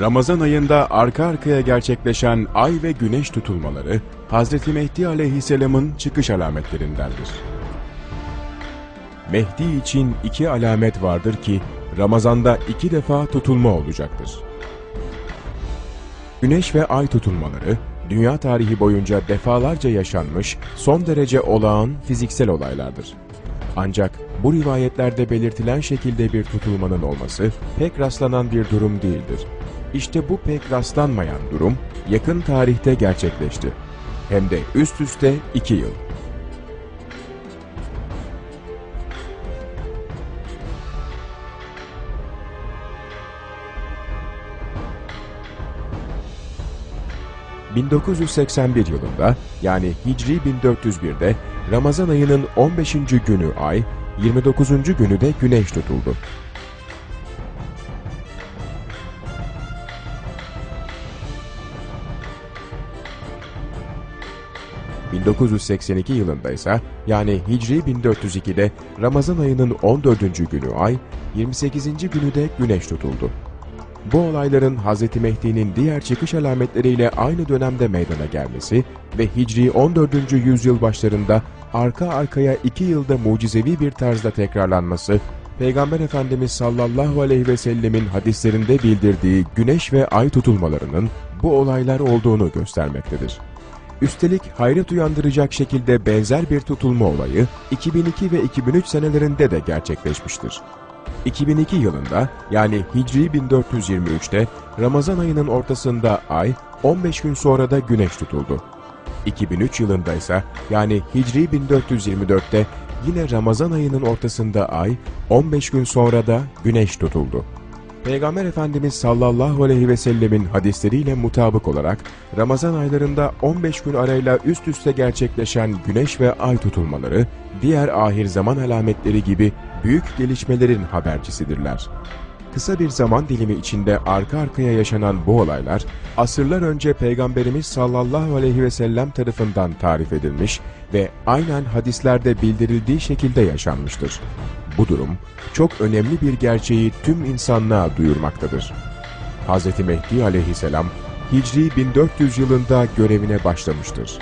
Ramazan ayında arka arkaya gerçekleşen ay ve güneş tutulmaları Hz. Mehdi aleyhisselamın çıkış alametlerindendir. Mehdi için iki alamet vardır ki Ramazan'da iki defa tutulma olacaktır. Güneş ve ay tutulmaları dünya tarihi boyunca defalarca yaşanmış son derece olağan fiziksel olaylardır. Ancak bu rivayetlerde belirtilen şekilde bir tutulmanın olması pek rastlanan bir durum değildir. İşte bu pek rastlanmayan durum yakın tarihte gerçekleşti. Hem de üst üste iki yıl. ...1981 yılında yani Hicri 1401'de Ramazan ayının 15. günü ay, 29. günü de güneş tutuldu. ...1982 yılında ise yani Hicri 1402'de Ramazan ayının 14. günü ay, 28. günü de güneş tutuldu. Bu olayların Hz. Mehdi'nin diğer çıkış alametleriyle aynı dönemde meydana gelmesi ve Hicri 14. yüzyıl başlarında arka arkaya iki yılda mucizevi bir tarzda tekrarlanması, Peygamber Efendimiz sallallahu aleyhi ve sellemin hadislerinde bildirdiği güneş ve ay tutulmalarının bu olaylar olduğunu göstermektedir. Üstelik hayret uyandıracak şekilde benzer bir tutulma olayı 2002 ve 2003 senelerinde de gerçekleşmiştir. 2002 yılında yani Hicri 1423'te Ramazan ayının ortasında ay, 15 gün sonra da güneş tutuldu. 2003 yılında ise yani Hicri 1424'te yine Ramazan ayının ortasında ay, 15 gün sonra da güneş tutuldu. Peygamber Efendimiz sallallahu aleyhi ve sellemin hadisleriyle mutabık olarak Ramazan aylarında 15 gün arayla üst üste gerçekleşen güneş ve ay tutulmaları diğer ahir zaman alametleri gibi büyük gelişmelerin habercisidirler. Kısa bir zaman dilimi içinde arka arkaya yaşanan bu olaylar, asırlar önce Peygamberimiz sallallahu aleyhi ve sellem tarafından tarif edilmiş ve aynen hadislerde bildirildiği şekilde yaşanmıştır. Bu durum, çok önemli bir gerçeği tüm insanlığa duyurmaktadır. Hz. Mehdi aleyhisselam, Hicri 1400 yılında görevine başlamıştır.